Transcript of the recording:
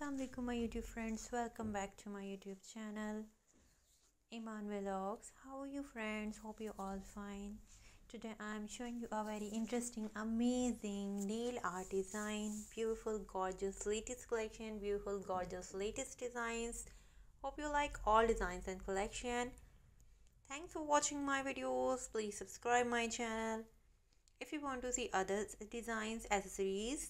Assalamualaikum my YouTube friends. Welcome back to my YouTube channel Iman Vlogs. How are you friends? Hope you all fine. Today I'm showing you a very interesting amazing nail art design. Beautiful gorgeous latest collection beautiful gorgeous latest designs. Hope you like all designs and collection. Thanks for watching my videos. Please subscribe my channel. If you want to see other designs accessories